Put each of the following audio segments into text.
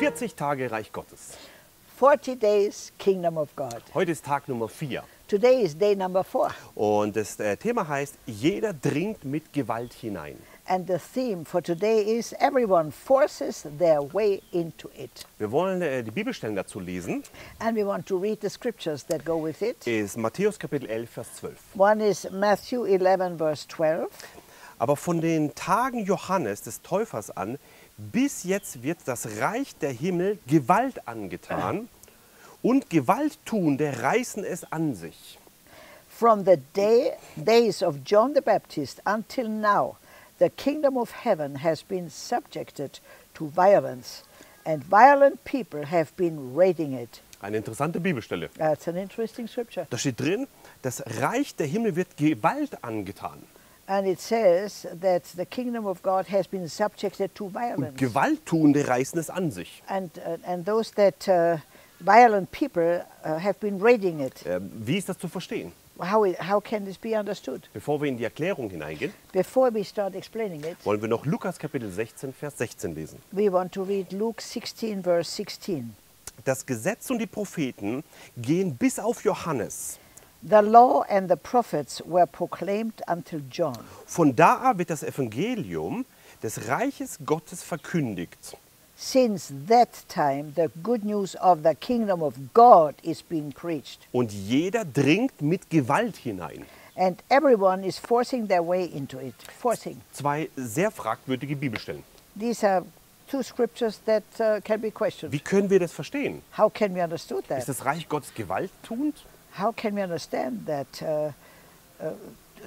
40 Tage Reich Gottes. 40 days Kingdom of God. Heute ist Tag Nummer 4 Today is day number four. und das äh, Thema heißt, jeder dringt mit Gewalt hinein. And the theme for today is everyone forces their way into it. Wir wollen äh, die Bibelstellen dazu lesen, And we want to read the scriptures that go with it. ist Matthäus Kapitel 11, Vers 12. One is Matthew 11, verse 12. Aber von den Tagen Johannes des Täufers an bis jetzt wird das Reich der Himmel Gewalt angetan und Gewalttuende reißen es an sich. From the day, days of John the Baptist until now, the kingdom of heaven has been subjected to violence, and violent people have been raiding it. Eine interessante Bibelstelle. That's an interesting scripture. Da steht drin, das Reich der Himmel wird Gewalt angetan. And it says that the kingdom of God has been subjected to Und violence. Gewalttuende reißen es an sich. And, uh, and those that uh, violent people uh, have been raiding it. Ähm, Wie ist das zu verstehen? How, how can this be understood? Bevor wir in die Erklärung hineingehen, Before we start explaining it, wollen wir noch Lukas Kapitel 16, Vers 16 lesen. we want to read Luke 16, verse 16. Das Gesetz und die Propheten gehen bis auf Johannes. The law and the prophets were proclaimed until John. Von da an wird das Evangelium des Reiches Gottes verkündigt. Since that time, the good news of the kingdom of God is being preached, Und jeder dringt mit Gewalt hinein. and everyone is forcing their way into it. Forcing. Zwei sehr fragwürdige Bibelstellen. These are two scriptures that uh, can be questioned. Wie können wir das verstehen? How can we understand that? Ist das Reich Gottes gewalttuend? How can we understand that? Uh, uh,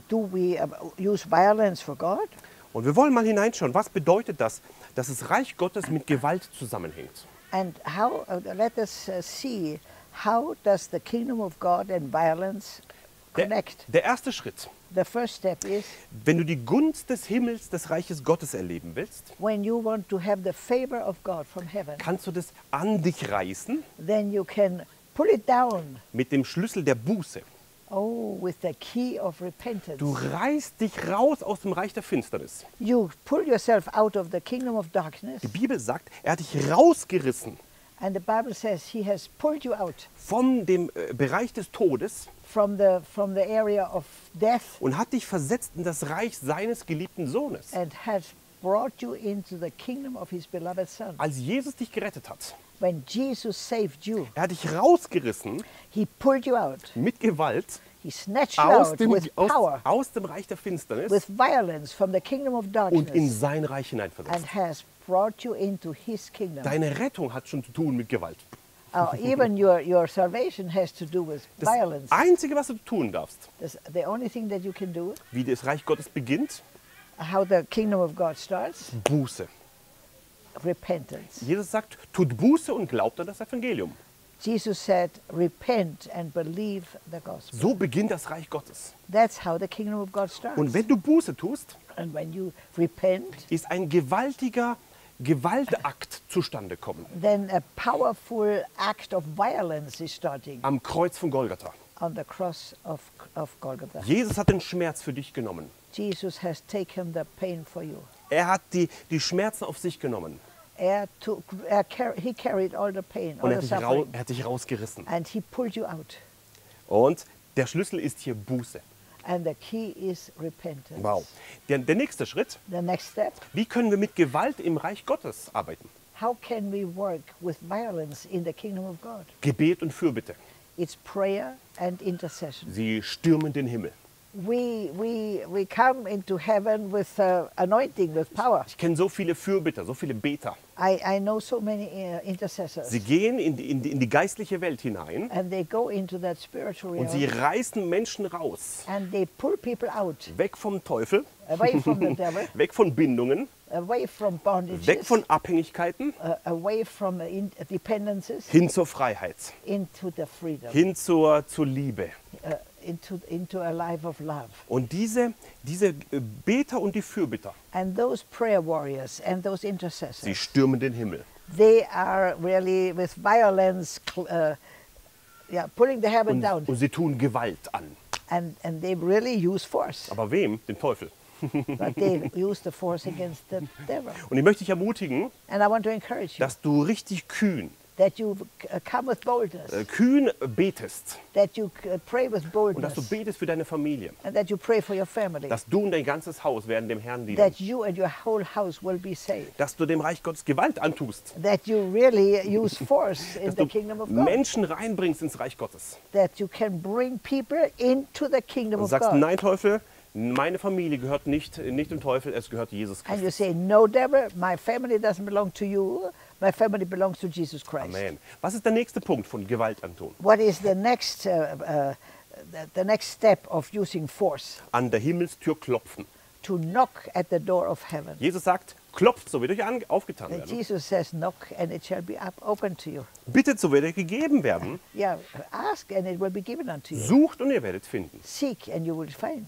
do we uh, use violence for God? Und wir wollen mal hineinschauen, was bedeutet das, dass das Reich Gottes mit Gewalt zusammenhängt? And how? Uh, let us uh, see how does the kingdom of God and violence Der, connect. der erste Schritt, The first step is wenn du die Gunst des Himmels, des Reiches Gottes erleben willst, when you want to have the favor of God from heaven, kannst du das an dich reißen then you can pull it down. mit dem Schlüssel der Buße. Oh, with the key of repentance. Du reißt dich raus aus dem Reich der Finsternis. You pull yourself out of the kingdom of darkness, Die Bibel sagt, er hat dich rausgerissen and the Bible says He has pulled you out von dem äh, Bereich des Todes from the from the area of death und hat dich versetzt in das Reich seines geliebten Sohnes. and has brought you into the kingdom of His beloved Son. Als Jesus dich gerettet hat, When Jesus saved you, er hat dich rausgerissen He pulled you out. mit Gewalt He snatched you aus out dem, with aus, power, aus dem Reich der Finsternis with violence from the kingdom of und in darkness, sein Reich and hineinversetzt. has brought you into His kingdom. Deine Rettung hat schon zu tun mit Gewalt. Uh, even your, your salvation has to do with Das violence. Einzige, was du tun darfst, That's the only thing that you can do, wie das Reich Gottes beginnt, how the kingdom of God starts, Buße. Repentance. Jesus sagt, tut Buße und glaubt an das Evangelium. Jesus said, repent and believe the gospel. So beginnt das Reich Gottes. That's how the kingdom of God starts. Und wenn du Buße tust, And when you repent, ist ein gewaltiger Gewaltakt zustande kommen. then a powerful act of violence is starting Am Kreuz von Golgatha. on the cross of, of Golgotha. Jesus hat den Schmerz für dich genommen. Jesus has taken the pain for you. Er hat die, die Schmerzen auf sich genommen. Er took, er car- he carried all the pain, Und all er hat, the suffering, er hat dich rausgerissen. and he pulled you out. Und der Schlüssel ist hier Buße. And the key is repentance. Wow. Der, der nächste Schritt, The next step, wie können wir mit Gewalt im Reich Gottes arbeiten? how can we work with violence in the kingdom of God? Gebet und Fürbitte. It's prayer and intercession. Sie stürmen den Himmel. We, we, we come into heaven with uh, anointing, with power. Ich kenne so viele Fürbitter, so viele Beter. I, I know so many uh, intercessors. Sie gehen in die, in, die, in die geistliche Welt hinein and they go into that spiritual und sie realm reißen Menschen raus. and they pull people out, Weg vom Teufel, away from the devil, weg von Bindungen, weg von Abhängigkeiten, uh, away from uh, dependencies, hin zur Freiheit, into the freedom, hin zur, zur Liebe. uh, into, into a life of love. Und diese, diese äh, Beter und die Fürbitter, And those prayer warriors and those sie intercessors, stürmen den Himmel. they are really with violence, uh, yeah, pulling the heaven Und, down, und sie tun Gewalt an. and, and they really use force. Aber wem? Dem Teufel. Und ich möchte dich ermutigen, dass du richtig kühn, that you uh, come with boldness, äh, kühn betest. That you uh, pray with und dass du boldness, betest für deine Familie, and that you pray for your family, dass du und dein ganzes Haus werden dem Herrn dienen, that you and your whole house will be saved, dass du dem Reich Gottes Gewalt antust, that you really use force in dass the du kingdom of God, Menschen reinbringst ins Reich Gottes. That you can bring people into the kingdom und of sagst, God. nein Teufel, meine Familie gehört nicht, nicht dem Teufel, es gehört Jesus And you Christus. say, No, devil, my family doesn't belong to you. My family belongs to Jesus Christ. Amen. Was ist der nächste Punkt von Gewalt antun? What is the next, uh, uh, the next step of using force? An der Himmelstür klopfen. To knock at the door of heaven. Jesus sagt, klopft, so wird euch an- aufgetan And werden. Jesus says, Knock and it shall be up, open to you. Bittet, so wird euch gegeben werden. Yeah, ask and it will be given unto you. Sucht und ihr werdet finden. Seek and you will find.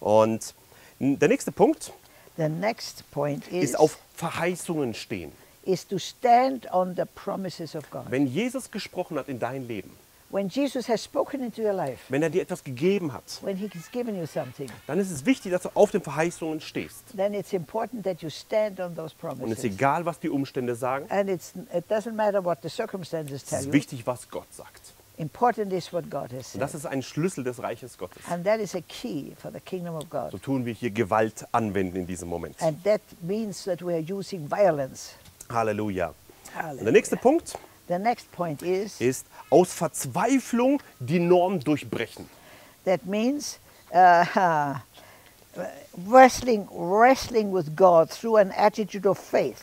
Und der nächste Punkt The next point is, ist auf Verheißungen stehen. is to stand on the promises of God. Wenn Jesus gesprochen hat in dein Leben, When Jesus has spoken into your life, wenn er dir etwas gegeben hat, when He has given you something, dann ist es wichtig, dass du auf den Verheißungen stehst. then it's important that you stand on those Und es ist egal, was die Umstände sagen, And it's, it doesn't matter what the circumstances es tell ist you. wichtig, was Gott sagt. Important is what God has Und das said. ist ein Schlüssel des Reiches Gottes. And that is a key for the kingdom of So God. tun wir hier Gewalt anwenden in diesem Moment. And that means that we are using violence. Halleluja. Und der nächste Punkt The next point is ist aus Verzweiflung die Norm durchbrechen. that means uh, wrestling, wrestling with God through an attitude of faith.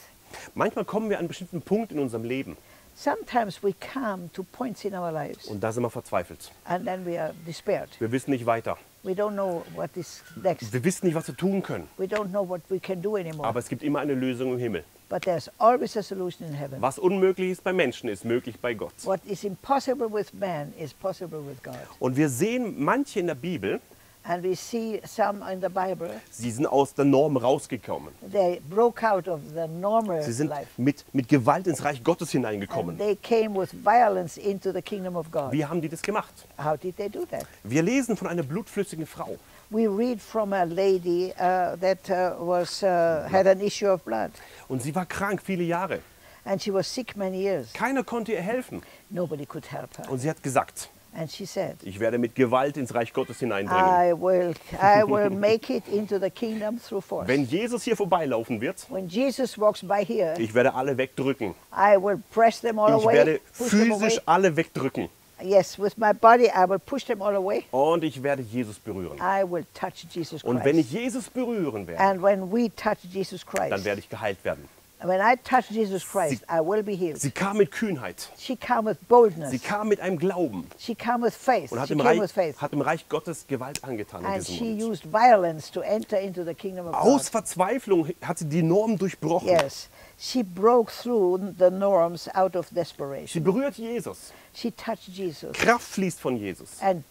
Manchmal kommen wir an einen bestimmten Punkt in unserem Leben Sometimes we come to points in our lives und da sind wir verzweifelt. and then we are despaired. Wir wissen nicht weiter. We don't know what is next. Wir wissen nicht, was wir tun können. We don't know what we can do anymore. Aber es gibt immer eine Lösung im Himmel. But there's always a solution in heaven. Was unmöglich ist bei Menschen, ist möglich bei Gott. What is impossible with man is possible with God. Und wir sehen manche in der Bibel, And we see some in the Bible, sie sind aus der Norm rausgekommen. they broke out of the normal Sie sind life. mit, mit Gewalt ins Reich Gottes And hineingekommen. they came with violence into the kingdom of God. Wie haben die das gemacht? How did they do that? Wir lesen von einer blutflüssigen Frau. We read from a lady uh, that uh, was, uh, had an issue of blood. Und sie war krank viele Jahre. And she was sick many years. Keiner konnte ihr helfen. Nobody could help her. Und sie hat gesagt, And she said, ich werde mit Gewalt ins Reich Gottes hineindringen. I will, I will make it into the kingdom through force. Wenn Jesus hier vorbeilaufen wird, When Jesus walks by here, ich werde alle wegdrücken. I will press them all Ich away. werde them away. physisch alle wegdrücken. Yes, with my body, I will push them all away. Und ich werde Jesus berühren. I will touch Jesus Und wenn ich Christ. Jesus berühren werde, And when we touch Jesus dann Christ, werde ich geheilt werden. When I touch Jesus Christ, I will be healed. Sie kam mit Kühnheit. She came with boldness. Sie kam mit einem Glauben She came with faith. und hat She im, came Reich, with faith. hat im Reich Gottes Gewalt angetan And she Moment. used violence to enter into the kingdom of Aus God. Verzweiflung hat sie die Norm durchbrochen. Yes. She broke through the norms out of Sie desperation. berührt Jesus. She touched Jesus. Kraft fließt von Jesus. And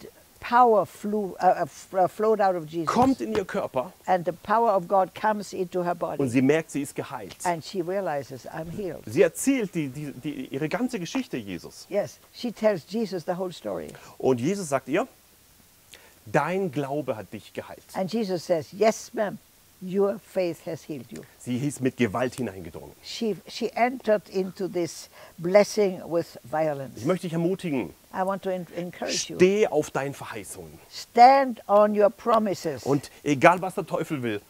power flew, uh, uh, uh, flowed out of Jesus. Kommt in ihr Körper And the power of God comes into her und body. sie merkt, sie ist geheilt. And she realizes, I'm healed. Sie erzählt die, die, die, ihre ganze Geschichte Jesus. Yes, she tells Jesus the whole story. Und Jesus sagt ihr, dein Glaube hat dich geheilt. And Jesus says, Yes, ma'am, your faith has healed you. Sie ist mit Gewalt hineingedrungen. She, she entered into this blessing with Ich violence. möchte dich ermutigen, I want to en- encourage you. steh auf deinen Verheißungen. Stand on your promises. Und egal, was der Teufel will,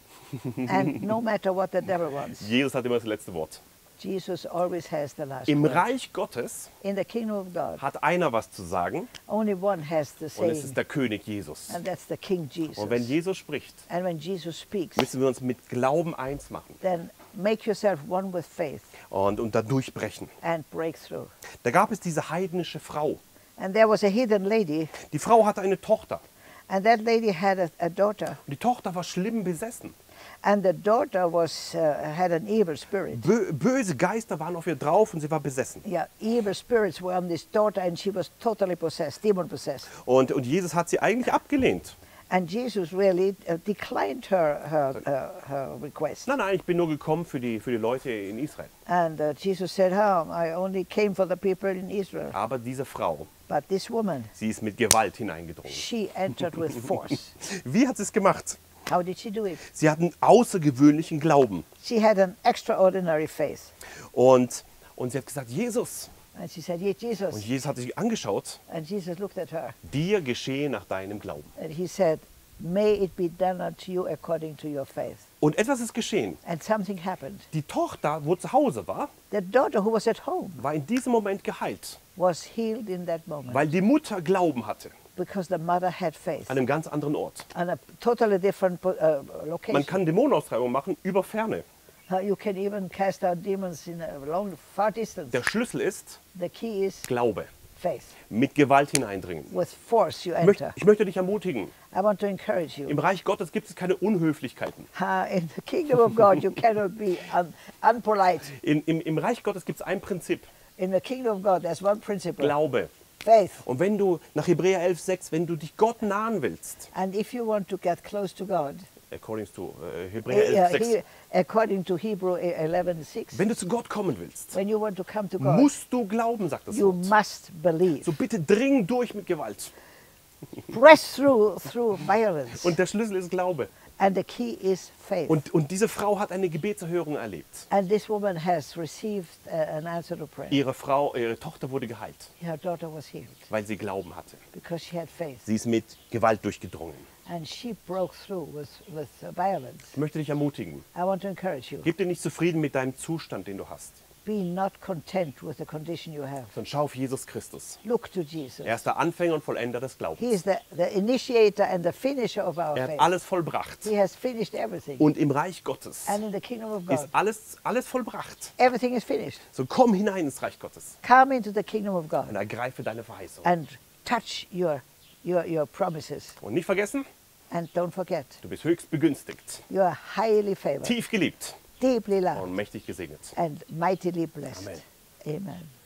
and no matter what the devil wants, Jesus hat immer das letzte Wort. Jesus always has the last Im. Reich Gottes In the kingdom of God, hat einer was zu sagen only one has the und es ist der König Jesus. and that's the King Jesus. Und wenn Jesus spricht, and when Jesus speaks, müssen wir uns mit Glauben eins machen then make yourself one with faith und, und da durchbrechen. and break through. Da gab es diese heidnische Frau. And there was a hidden lady, Die Frau hatte eine Tochter and that lady had a, a daughter, und die Tochter war schlimm besessen. And the daughter was uh, had an evil spirit. Bö böse Geister waren auf ihr drauf und sie war besessen. Yeah, evil spirits were on this daughter, and she was totally possessed, demon possessed. Und, und Jesus hat sie eigentlich abgelehnt. And Jesus really uh, declined her her, uh, her request. Nein, nein, ich bin nur gekommen für die, für die Leute in Israel. And uh, Jesus said, "Oh, I only came for the people in Israel." Aber diese Frau, But this woman, sie ist mit Gewalt hineingedrungen. she entered with force. Wie hat sie es gemacht? How did she do it? Sie hatten außergewöhnlichen Glauben. She had an extraordinary faith. Und, und sie hat gesagt, Jesus. And she said, "Yes, Und Jesus. Jesus hat sich angeschaut, And Jesus looked at her dir geschehe nach deinem Glauben. and he said, May it be done unto you according to your faith. Und etwas ist geschehen. And something happened. Die Tochter, wo zu Hause war, The daughter who was at home war in diesem Moment geheilt, was healed in that moment weil die Mutter Glauben hatte, because the mother had faith an einem ganz anderen Ort. on a totally different uh, Man location. kann Dämonenaustreibung machen über Ferne. Uh, you can even cast out demons in a long, far distance. Der Schlüssel ist The key is Glaube. faith. Mit Gewalt hineindringen. With force you Ich möchte, enter. ich möchte dich ermutigen. I want to encourage you. Im Reich Gottes gibt es keine Unhöflichkeiten. Uh, in the kingdom of God, you cannot be un- unpolite. In, im, Im Reich Gottes gibt es ein Prinzip. In the kingdom of God, there's one principle Glaube. Faith. Und wenn du nach Hebräer 11,6, wenn du dich Gott nahen willst, And if you want to get close to God, according to äh, Hebräer he- 11,6, according to Hebrew 11:6, wenn du zu Gott kommen willst, when you want to come to God, musst du glauben, sagt das you Wort. must believe. So bitte dring durch mit Gewalt. Press through through violence. Und der Schlüssel ist Glaube. And the key is faith. Und, und diese Frau hat eine Gebetserhörung erlebt. And this woman has received uh, an answer to prayer. Ihre Frau, ihre Tochter wurde geheilt, Her daughter was healed weil sie Glauben hatte. because she had faith. Sie ist mit Gewalt durchgedrungen. And she broke through with, with violence. Ich möchte dich ermutigen. I want to encourage you. Gib dir nicht zufrieden mit deinem Zustand, den du hast, Be not content with the condition you have. sondern schau auf Jesus Christus. Look to Jesus. Er ist der Anfänger und Vollender des He Glaubens. is the, the initiator and the finisher of our Er hat faith. alles vollbracht. He has finished everything. Und im Reich Gottes And in the kingdom of God, ist alles, alles vollbracht. everything is finished. So komm hinein ins Reich Gottes Come into the kingdom of und God ergreife deine Verheißung. and touch your, your, your promises. Und nicht vergessen, And don't forget, du bist höchst begünstigt, you are highly favored, tief geliebt deeply loved, und mächtig gesegnet. and mightily blessed. Amen. Amen.